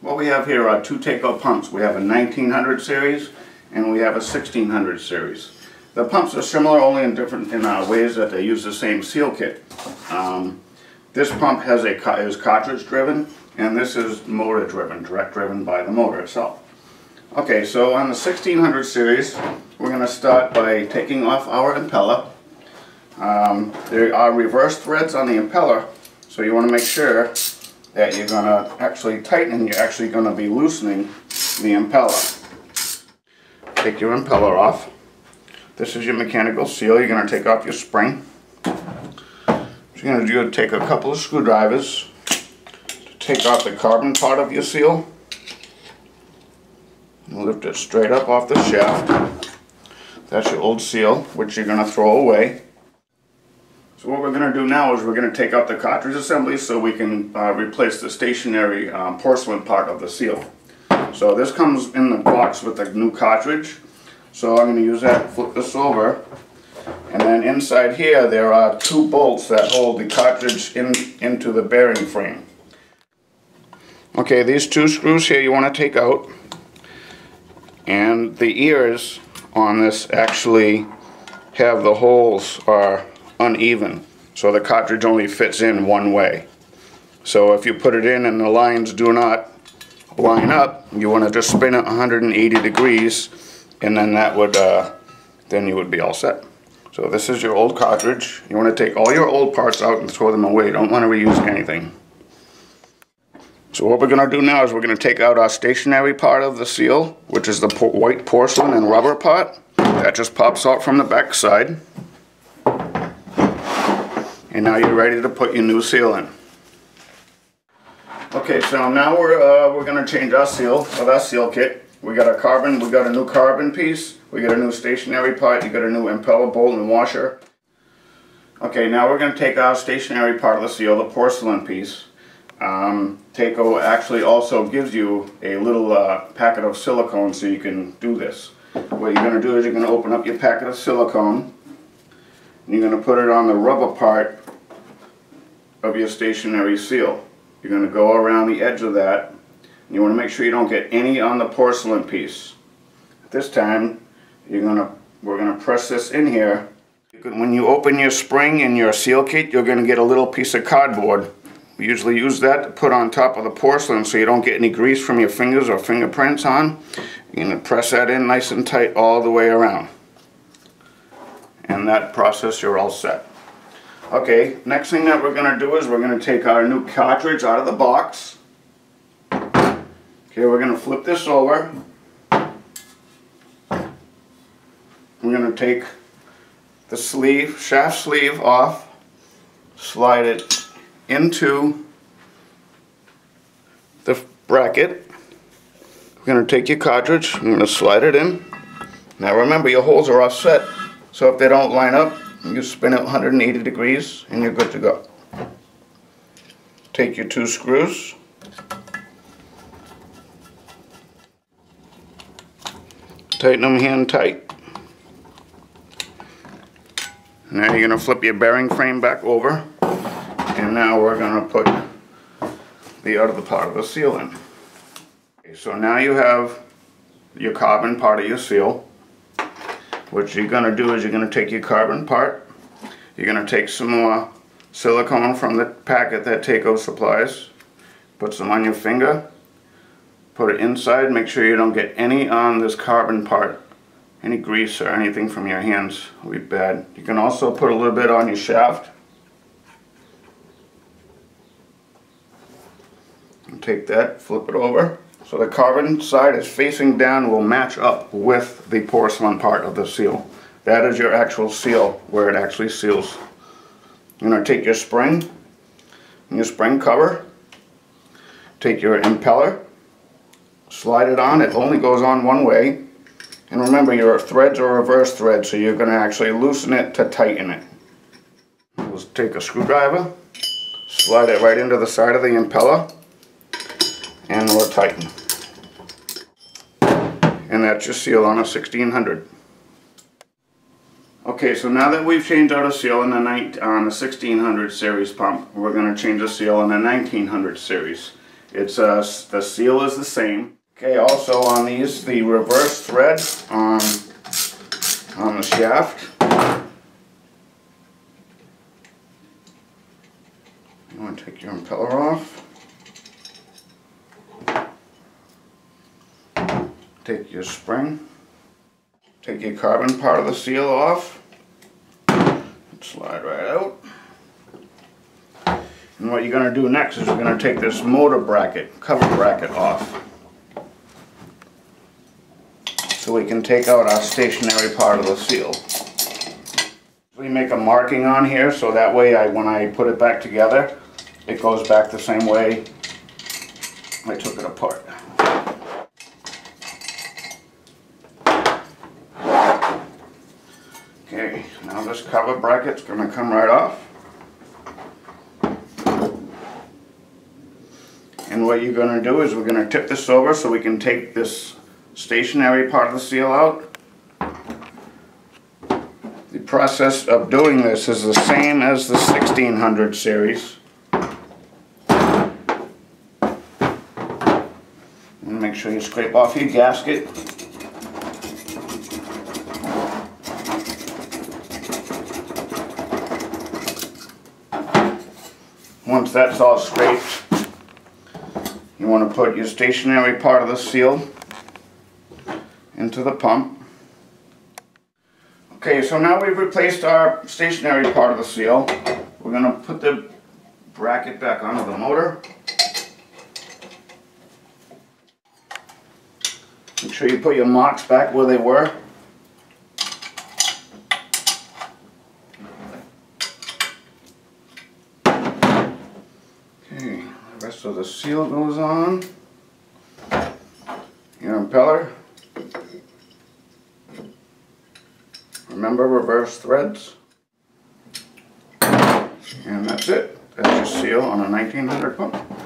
What we have here are two Taco pumps. We have a 1900 series and we have a 1600 series. The pumps are similar only in different in uh, ways that they use the same seal kit. Um, this pump has a is cartridge driven and this is motor driven, direct driven by the motor itself. Okay, so on the 1600 series, we're going to start by taking off our impeller. Um, there are reverse threads on the impeller, so you want to make sure that you're going to actually tighten you're actually going to be loosening the impeller. Take your impeller off. This is your mechanical seal. You're going to take off your spring. What you're going to do is take a couple of screwdrivers to take off the carbon part of your seal. And lift it straight up off the shaft. That's your old seal, which you're going to throw away. So what we're going to do now is we're going to take out the cartridge assembly so we can uh, replace the stationary um, porcelain part of the seal. So this comes in the box with the new cartridge. So I'm going to use that, flip this over. And then inside here there are two bolts that hold the cartridge in into the bearing frame. Okay, these two screws here you want to take out. And the ears on this actually have the holes are uneven. So the cartridge only fits in one way. So if you put it in and the lines do not line up, you want to just spin it 180 degrees and then that would, uh, then you would be all set. So this is your old cartridge. You want to take all your old parts out and throw them away. You don't want to reuse anything. So what we're going to do now is we're going to take out our stationary part of the seal, which is the white porcelain and rubber part. That just pops out from the back side. And now you're ready to put your new seal in. Okay, so now we're uh, we're gonna change our seal of our seal kit. We got a carbon, we got a new carbon piece, we got a new stationary part, you got a new impeller bolt and washer. Okay, now we're gonna take our stationary part of the seal, the porcelain piece. Um, actually also gives you a little uh, packet of silicone so you can do this. What you're gonna do is you're gonna open up your packet of silicone and you're gonna put it on the rubber part of your stationary seal. You're going to go around the edge of that. You want to make sure you don't get any on the porcelain piece. At this time, you're going to we're going to press this in here. When you open your spring in your seal kit, you're going to get a little piece of cardboard. We usually use that to put on top of the porcelain so you don't get any grease from your fingers or fingerprints on. You're going to press that in nice and tight all the way around. And that process, you're all set. Okay, next thing that we're going to do is we're going to take our new cartridge out of the box. Okay, we're going to flip this over. We're going to take the sleeve, shaft sleeve off, slide it into the bracket. We're going to take your cartridge, I'm going to slide it in. Now remember your holes are offset, so if they don't line up, you spin it 180 degrees and you're good to go. Take your two screws. Tighten them hand tight. Now you're going to flip your bearing frame back over. And now we're going to put the other part of the seal in. Okay, so now you have your carbon part of your seal. What you're going to do is you're going to take your carbon part, you're going to take some more silicone from the packet that Taco supplies, put some on your finger, put it inside, make sure you don't get any on this carbon part. Any grease or anything from your hands will be bad. You can also put a little bit on your shaft. And take that, flip it over. So the carbon side is facing down will match up with the porcelain part of the seal. That is your actual seal where it actually seals. You're going to take your spring your spring cover, take your impeller, slide it on. It only goes on one way. And remember your threads are reverse threads so you're going to actually loosen it to tighten it. We'll take a screwdriver, slide it right into the side of the impeller and we'll tighten and that's your seal on a 1600. Okay, so now that we've changed out a seal in the on the 1600 series pump, we're going to change a seal in the 1900 series. It's, uh, s- the seal is the same. Okay, also on these, the reverse thread on, on the shaft. You wanna take your impeller off. Take your spring. Take your carbon part of the seal off. Slide right out. And what you're gonna do next is we're gonna take this motor bracket, cover bracket off. So we can take out our stationary part of the seal. We make a marking on here so that way I, when I put it back together, it goes back the same way I took it apart. Okay, now this cover bracket's gonna come right off. And what you're gonna do is we're gonna tip this over so we can take this stationary part of the seal out. The process of doing this is the same as the 1600 series. Make sure you scrape off your gasket. Once that's all scraped, you want to put your stationary part of the seal into the pump. Okay, so now we've replaced our stationary part of the seal. We're going to put the bracket back onto the motor. Make sure you put your marks back where they were. Okay, the rest of the seal goes on. Your impeller. Remember reverse threads. And that's it. That's your seal on a 1900 pump.